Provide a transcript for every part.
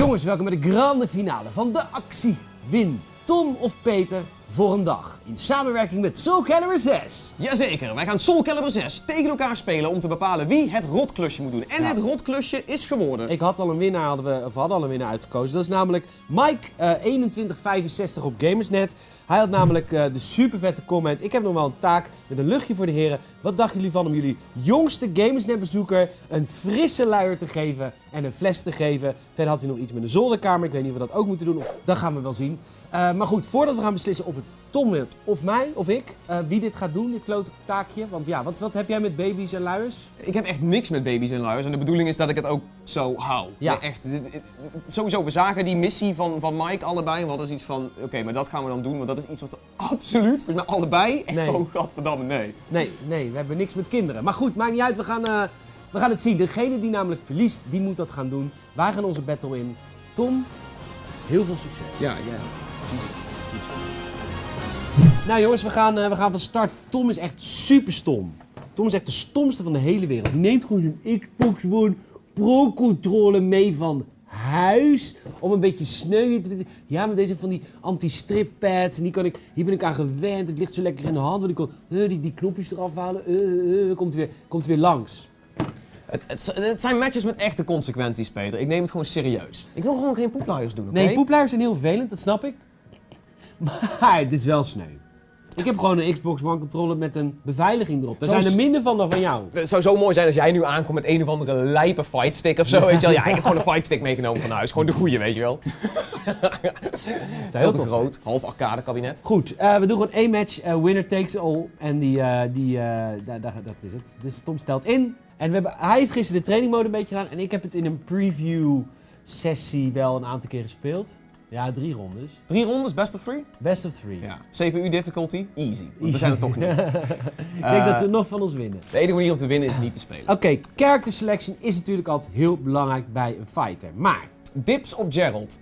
Jongens, welkom bij de grande finale van de actie. Win Tom of Peter voor een dag. In samenwerking met Soul Calibur 6. Jazeker, wij gaan Soul Calibur 6 tegen elkaar spelen om te bepalen wie het rotklusje moet doen. En Ja. het rotklusje is geworden. Ik had al een winnaar, hadden we, of hadden al een winnaar uitgekozen. Dat is namelijk Mike eh 2165 op Gamersnet. Hij had namelijk eh, de super vette comment. Ik heb nog wel een taak met een luchtje voor de heren. Wat dachten jullie van om jullie jongste Gamersnet bezoeker een frisse luier te geven en een fles te geven? Verder had hij nog iets met een zolderkamer. Ik weet niet of we dat ook moeten doen. Of, dat gaan we wel zien. Eh, maar goed, voordat we gaan beslissen of het Tom wordt of mij of ik, eh, wie dit gaat doen, dit klote taakje. Want ja, wat, wat heb jij met baby's en luiers? Ik heb echt niks met baby's en luiers en de bedoeling is dat ik het ook zo hou. Ja. Echt, dit- dit- dit- sowieso, we zagen die missie van, van Mike allebei en we hadden iets van, oké, maar dat gaan we dan doen, want dat is iets wat absoluut, volgens mij allebei, echt, Nee. oh godverdamme, nee. Nee, nee, we hebben niks met kinderen. Maar goed, maakt niet uit. We gaan, eh, we gaan het zien. Degene die namelijk verliest, die moet dat gaan doen. Wij gaan onze battle in. Tom, heel veel succes. Ja, ja. Nou jongens, we gaan, eh, we gaan van start. Tom is echt super stom. Tom is echt de stomste van de hele wereld. Die neemt gewoon zijn Xbox One Pro controller mee van huis. Om een beetje sneu te Ja, maar deze van die anti-strip pads. En die kan ik, hier ben ik aan gewend. Het ligt zo lekker in de hand. Ik kan eh, die, die knopjes eraf halen. Eh, komt, weer, komt weer langs. Het, het, het zijn matches met echte consequenties, Peter. Ik neem het gewoon serieus. Ik wil gewoon geen poepluiers doen, oké? Nee, poepluiers zijn heel vervelend, dat snap ik. Maar het is wel sneu. Ik heb gewoon een Xbox One controller met een beveiliging erop. Daar zijn er minder van dan van jou. Het zou zo mooi zijn als jij nu aankomt met een of andere lijpe fightstick of zo, weet je wel. Ja, ik heb gewoon een fightstick meegenomen van huis. Gewoon de goede, weet je wel. Dat Heel te groot. Half arcade kabinet. Goed, eh, we doen gewoon één match. eh, winner takes all. En die, eh, die, eh, dat is het. Dus Tom stelt in. En we hebben, hij heeft gisteren de trainingmode een beetje gedaan. En ik heb het in een preview sessie wel een aantal keer gespeeld. Ja, drie rondes. Drie rondes, best of three? Best of three. Ja. CPU difficulty, easy. Want we zijn er toch niet. ik denk dat ze nog van ons winnen. De enige manier om te winnen is niet te spelen. Oké, character selection is natuurlijk altijd heel belangrijk bij een fighter. Maar Dips op Gerald.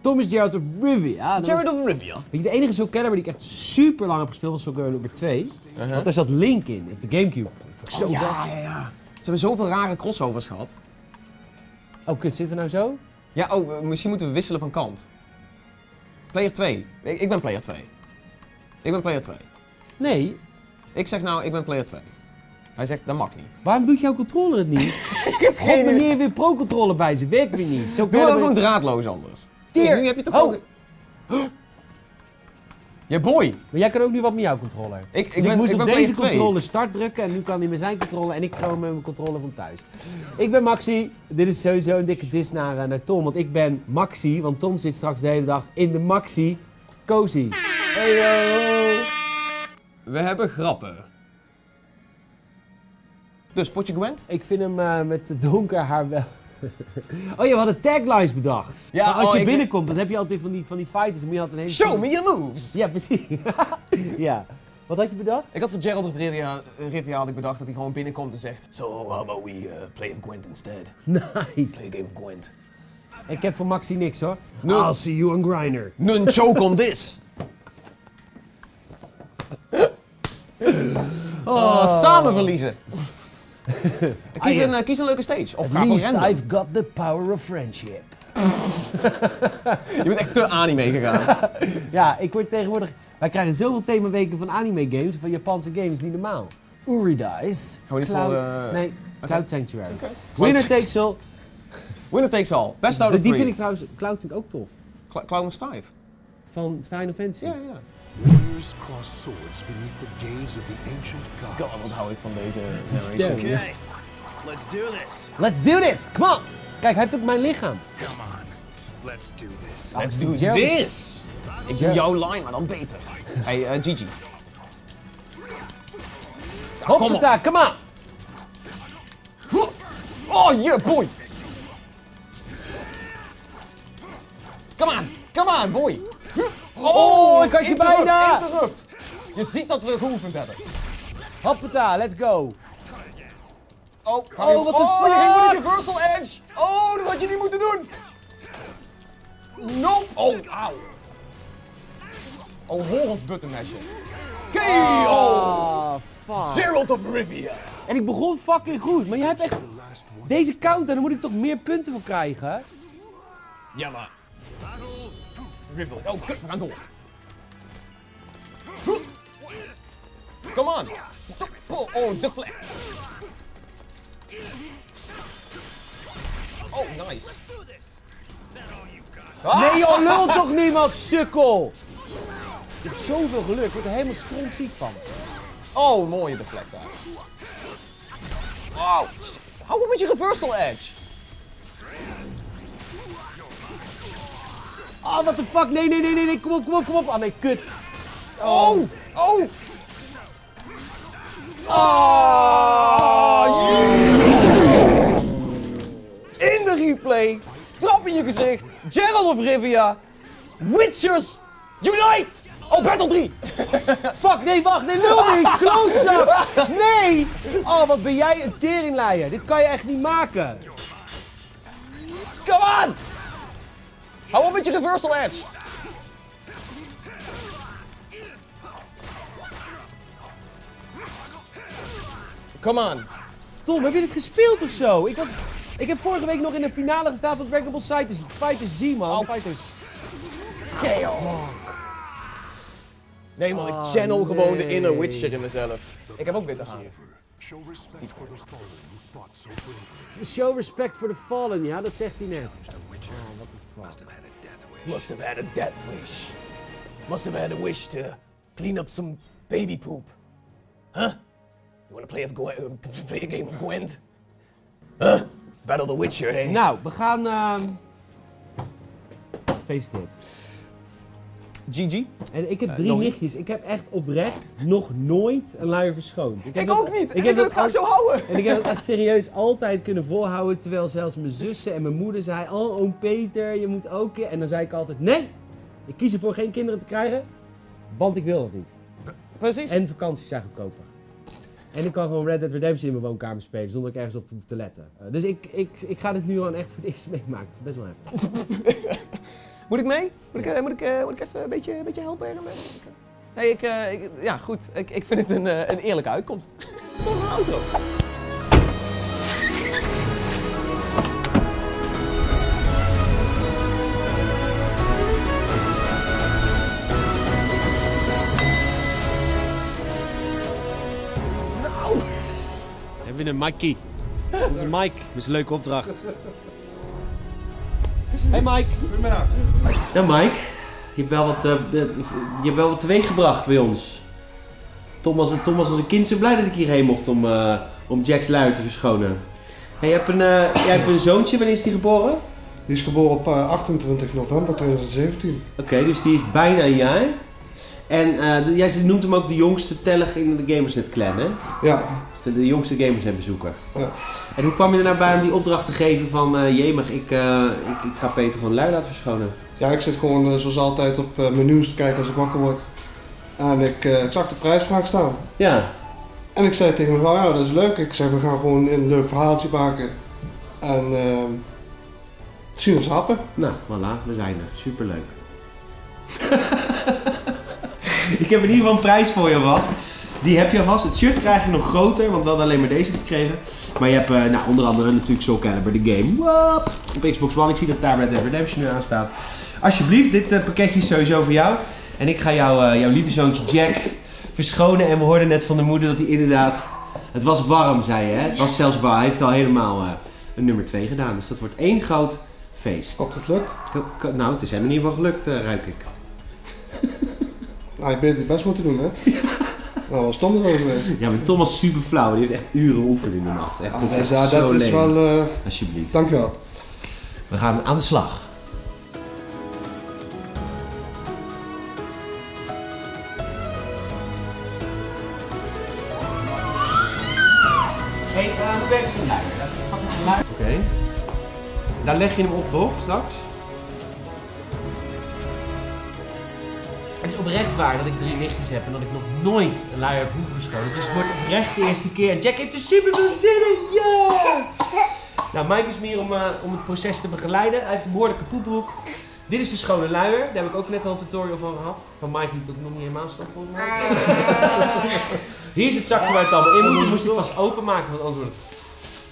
Tom is Gerald of Rivia. Gerald of Rivia. Weet je, de enige Soul Calibur die ik echt super lang heb gespeeld was Soul Calibur nummer 2. Want daar zat Link in, op de Gamecube. Zo Oh, ja, ja, ja. Ze hebben zoveel rare crossovers gehad. Oh, kut, zit er nou zo? Ja, oh, misschien moeten we wisselen van kant. Player 2. Ik, ik ben player 2. Ik ben player 2. Nee, Ik zeg nou, ik ben player 2. Hij zegt, dat mag niet. waarom doet jouw controller het niet? God, meneer weer pro-controller bij ze, werkt weer niet. Soul Doe Calibur- gewoon draadloos anders. Kijk, Nu heb je toch Oh. ook... Je boy. Maar jij kan ook nu wat met jouw controller. Ik, Dus ik, ben, ik moest ik op deze player 2. controller start drukken en nu kan hij met zijn controller en ik gewoon met mijn controller van thuis. Ik ben Maxi. Dit is sowieso een dikke dis naar, eh, naar Tom, want ik ben Maxi, want Tom zit straks de hele dag in de Maxi Cozy. Heyo! We hebben grappen. Dus, potje Gwent? Ik vind hem eh, met donker haar wel. Oh ja, we hadden taglines bedacht. Ja, maar als oh, je ik- binnenkomt, dan heb je altijd van die, van die fighters. Moet je altijd een hele Show me your moves! Ja, precies. ja. Wat had je bedacht? Ik had voor Gerald Rivia, eh, had ik bedacht dat hij gewoon binnenkomt en zegt... So, how about we uh, play of Gwent instead? Nice. Play a game of Gwent. Ik heb voor Maxi niks hoor. I'll see you on Griner. Nunchoke on this! Oh, samen verliezen. Kies, Ah, een, eh, kies een leuke stage. Of At least. I've got the power of friendship. Je bent echt te anime gegaan. Ja, ik word tegenwoordig... Wij krijgen zoveel themaweken van anime games, van Japanse games, niet normaal. Uri Dice. we niet Cloud... voor, eh, Nee, Cloud Sanctuary. Winner takes all. Winner takes all. Best out Die, of die three. vind ik trouwens... Cloud vind ik ook tof. Cloud and Stive. Van Final Fantasy. Ja, ja. Warriors cross swords beneath the gaze of the ancient gods. God, wat hou ik van deze narration. Ja. Okay, let's do this. Let's do this! Come on! Kijk, hij heeft ook mijn lichaam. Come on, let's do this. Let's do is- this! Ik doe jouw line, maar dan beter. Hey, eh, Gigi. Hoppata, come on! Oh, yeah, boy! Come on, come on, boy! Oh, ik had je bijna! Interrupt! Je ziet dat we geoefend hebben. Hoppata, let's go! Oh, Oh, what the oh, fuck? de reversal edge! Oh, dat had je niet moeten doen! Nope! Oh, auw! Oh, Horons button mashen. KO! Ah, fuck. Gerald of Rivia! En ik begon fucking goed, maar je hebt echt... Deze counter, daar moet ik toch meer punten voor krijgen? Ja, maar. Rivel. Oh, kut, we gaan door. Come on. Oh, oh deflect. Oh, nice. Nee joh, lul toch niemand, sukkel! Je hebt zoveel geluk, ik word er helemaal strontziek van. Oh, mooie deflect daar. Oh, hou op met je reversal edge. Oh, what the fuck? Nee, nee, nee, nee, nee, kom op, kom op, kom op. Ah nee, kut. Oh, oh. Ah, yeah. In de replay, trap in je gezicht, Gerald of Rivia, Witchers Unite! Oh, Battle 3! Fuck, nee, wacht, nee, lul niet, klootzak! Nee! Oh, wat ben jij een teringleier. Dit kan je echt niet maken. Come on! Hou op met je reversal edge. Come on. Tom, heb je dit gespeeld of zo? Ik, was, ik heb vorige week nog in de finale gestaan van Dragon Ball Fighters, Fighters Z, man. Oh. Fighters. Nee man, Oh, ik channel gewoon de inner Witcher in mezelf. Ik heb ook witte haar. Show respect for the fallen who fought so bravely. Show respect for the fallen, ja, dat zegt hij net. Oh, what the fuck. must have had a death wish. Must have had a death wish. Must have had a wish to clean up some baby poop. Huh? You wanna play, of Gwen, play a game of Gwent? Huh? Battle the Witcher, eh? Nou, we gaan... ehm Face dit. GG? En ik heb drie niet. nichtjes. Ik heb echt oprecht nog nooit een luier verschoond. heb Ik dat- ook niet. Ik, heb wil dat het graag zo houden. En ik heb het echt serieus altijd kunnen volhouden. Terwijl zelfs mijn zussen en mijn moeder zei: Oh, oom Peter, je moet ook. En dan zei ik altijd: Nee, ik kies ervoor geen kinderen te krijgen. Want ik wil dat niet. Precies. En vakanties zijn goedkoper. En ik kan gewoon Red Dead Redemption in mijn woonkamer spelen zonder ik ergens op te letten. Eh, dus ik, ik, ik ga dit nu gewoon echt voor het eerst meemaken. Best wel heftig. Moet ik mee? Moet ik, eh, moet ik, eh, moet ik even een beetje, een beetje helpen? Nee, ik, eh, ik, ja goed. Ik, ik vind het een, eh, een eerlijke uitkomst. Voor een auto. Hebben we een Mikey? Dat is Mike. Dat is een leuke opdracht. Hey Mike. Goedemiddag. Nou Mike, je hebt wel wat, de- je hebt wel wat teweeggebracht bij ons. Tom was, Tom was als een kind zo blij dat ik hierheen mocht om, eh, om Jack's luier te verschonen. Hey, je hebt een, eh, jij hebt een zoontje, wanneer is die geboren? Oké, Die is geboren op eh, 28 november 2017. dus die is bijna een jaar. En eh, jij noemt hem ook de jongste tellig in de Gamersnet clan, hè? Ja, Dat is de, de jongste Gamersnet bezoeker. Ja. En hoe kwam je er nou bij om die opdracht te geven van, eh jemig, ik, eh, ik, ik ga Peter gewoon lui laten verschonen? ja ik zit gewoon zoals altijd op mijn nieuws te kijken als ik wakker word. En ik, ik zag de prijsvraag staan. Ja, En ik zei tegen mijn vrouw, ja dat is leuk. Ik zeg, we gaan gewoon een leuk verhaaltje maken. En eh zien ons happen. Nou, voilà, we zijn er. Superleuk. ik heb in ieder geval een prijs voor je vast. Die heb je alvast. Het shirt krijg je nog groter, want we hadden alleen maar deze gekregen. Maar je hebt eh, nou, onder andere natuurlijk Soul Calibur, de game. Wap! Op Xbox One. Ik zie dat daar Red Dead Redemption nu aan staat. Alsjeblieft, dit eh, pakketje is sowieso voor jou. En ik ga jou, eh, jouw lieve zoontje Jack verschonen. En we hoorden net van de moeder dat hij inderdaad... Het was warm, zei je, hè? Het was zelfs warm. Hij heeft al helemaal een nummer 2 gedaan. Dus dat wordt één groot feest. Of het lukt. Nou, het is hem in ieder geval gelukt, ruik ik. Nou, je beter je best moeten doen, hè? Nou, wat stom erover geweest. Ja, maar Tom was super flauw. Die heeft echt uren oefend in de nacht. Echt, dat is echt ja, zo dat is leem. wel... eh, Alsjeblieft. dankjewel. We gaan aan de slag. Hoe werkt zo'n luier? Luier. Oké. Daar leg je hem op, toch? Straks? Het is oprecht waar dat ik drie nichtjes heb en dat ik nog nooit een luier heb hoeven verschonen. Dus het wordt oprecht de eerste keer. En Jack heeft er super veel zin in. Ja! Nou, Mike is meer om, eh, om het proces te begeleiden. Hij heeft een behoorlijke poepbroek. Dit is de schone luier. Daar heb ik ook net al een tutorial van gehad. Van Mike die het ook nog niet helemaal snapt volgens mij. Hier is het zakje waar het allemaal in moet. Die moest ik vast openmaken, want anders wordt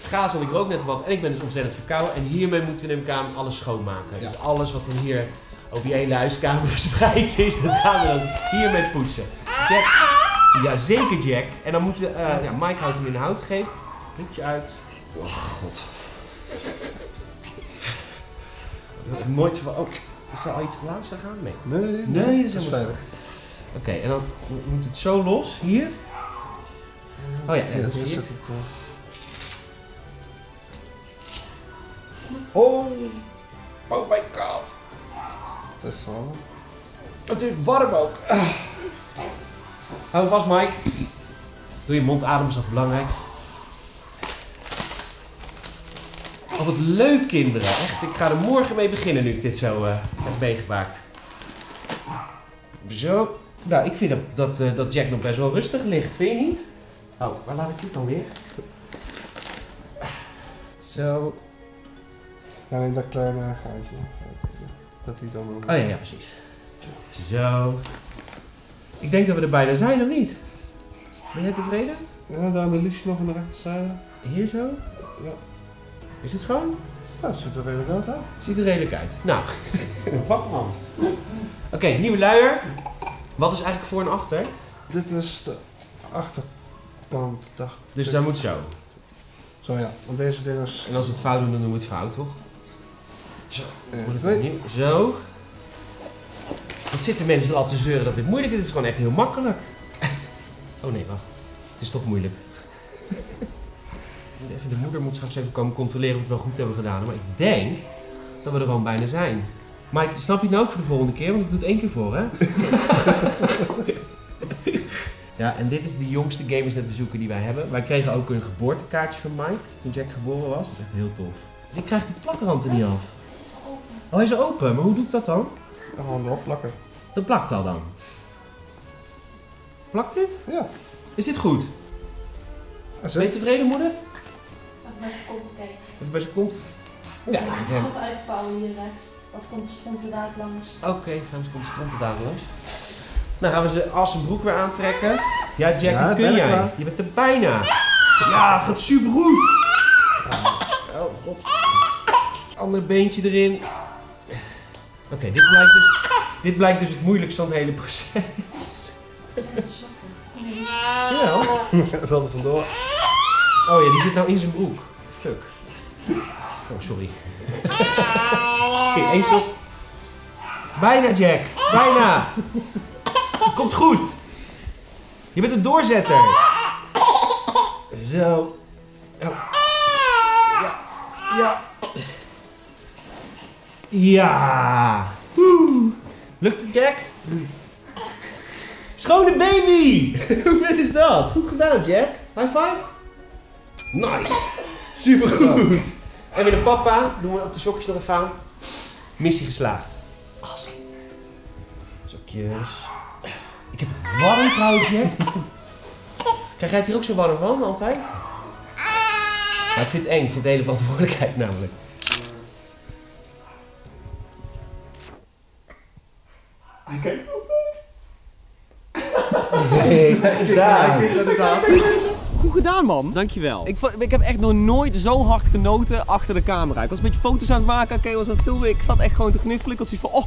het gaas, want ik rook net wat en ik ben dus ontzettend verkouden. En hiermee moeten we ik aan alles schoonmaken. Dus alles wat er hier over je hele huiskamer verspreid is, dat gaan we dan hiermee poetsen. Jack, ja zeker Jack. En dan moeten, eh ja, Mike houdt hem in de houtgreep. Hoekje uit. Oh god. Nooit van, oh, is er al iets laatst gegaan? Nee. Nee, nee, Nee, dat is dat is helemaal. Oké, en dan moet het zo los, hier. Oh ja, Ja, en zie zit je. het... eh, Oh, oh my god. Is wel... Het is warm ook. Ah. Hou vast, Mike. Doe je mond ademen, is ook belangrijk. Oh, wat leuk, kinderen. Echt, ik ga er morgen mee beginnen nu ik dit zo eh, heb meegemaakt. Zo. Nou, ik vind dat, dat, eh, dat Jack nog best wel rustig ligt, vind je niet? Oh, waar laat ik dit dan weer? Zo. Ja, in dat kleine gaatje. Dat hij dan... Oh ja, ja, precies. Zo. Ik denk dat we er bijna zijn, of niet? Ben jij tevreden? Ja, daar de liefst nog aan de rechterzijde. Hier zo? Ja. Is het schoon? Ja, het ziet er redelijk uit, hè? Ziet er redelijk uit. Nou, vakman. Oké, nieuwe luier. Wat is eigenlijk voor en achter? Dit is de achterkant, dacht Dus dat moet zo. Zo ja, want deze ding is... En als we het fout doen, dan doen we het fout, toch? Zo. Moet het opnieuw? Zo. Wat zitten mensen al te zeuren dat dit moeilijk is? Het is gewoon echt heel makkelijk. Oh nee, wacht. Het is toch moeilijk. Even de moeder moet straks even komen controleren of we het wel goed hebben gedaan. Maar ik denk dat we er gewoon bijna zijn. Mike, snap je het nou ook voor de volgende keer? Want ik doe het één keer voor, hè? ja, en dit is de jongste Gamersnet bezoeker die wij hebben. Wij kregen ook een geboortekaartje van Mike toen Jack geboren was. Dat is echt heel tof. Ik krijg die plakrand er niet af. Oh, hij is open. Maar hoe doe ik dat dan? Gewoon erop plakken. Dat plakt al dan. Plakt dit? Ja. Is dit goed? Ben je tevreden, moeder? Even bij zijn kont kijken. Even bij zijn kont. Ja, ik. Stop uitvouwen hier rechts. Dat komt spontaan langs. Oké, Frans komt de stront daar los. Dan gaan we ze als zijn broek weer aantrekken. Ja, Jack, Ja, dat kun ik jij. klaar. Je bent er bijna. Ja, het gaat supergoed. Oh, god. Ander beentje erin. Oké, dit, blijkt dus, dit blijkt dus het moeilijkste van het hele proces. Ja. Wel er vandoor. Oh ja, die zit nou in zijn broek. Fuck. Oh, sorry. Oké, één stop. Bijna, Jack. Bijna. Het komt goed. Je bent een doorzetter. Zo. Oh. Ja. Ja. Ja. Woe. Lukt het, Jack? Schone baby! Hoe vet is dat? Goed gedaan, Jack. High five. Nice. Super goed. En weer de papa. Doen we op de sokjes nog even aan. Missie geslaagd. Awesome. Sokjes. Ik heb het warm trouwens, Jack. Krijg jij het hier ook zo warm van, altijd? Maar ik vind het eng. Ik vind de hele verantwoordelijkheid namelijk. Ja, ik denk dat ik dat. Goed gedaan, man. Dankjewel. Ik, ik heb echt nog nooit zo hard genoten achter de camera. Ik was een beetje foto's aan het maken, oké, was aan het filmen. Ik zat echt gewoon te knuffelen. Ik was zoiets van, oh,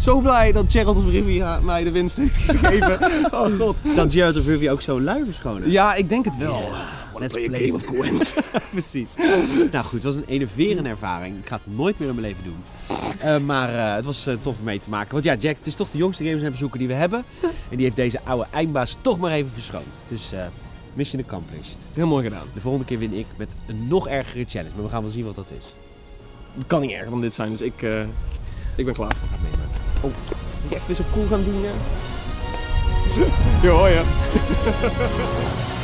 zo blij dat Gerald of Rivia mij de winst heeft gegeven. oh god. Zou Jared of Rivia ook zo lui verschonen? Ja, ik denk het wel. Let's play a play game of Gwent. Precies. nou goed, het was een enerverende ervaring. Ik ga het nooit meer in mijn leven doen. Eh, maar eh, het was eh, tof om mee te maken. Want ja, Jack, het is toch de jongste gamers bezoeker die we hebben. En die heeft deze oude eindbaas toch maar even verschoond. Dus mission accomplished. Heel mooi gedaan. De volgende keer win ik met een nog ergere challenge. Maar we gaan wel zien wat dat is. Het kan niet erger dan dit zijn, dus ik, ik ben klaar. Ga meemaken. Oh, moet je echt weer zo cool gaan doen, ja? Jo, hoor je.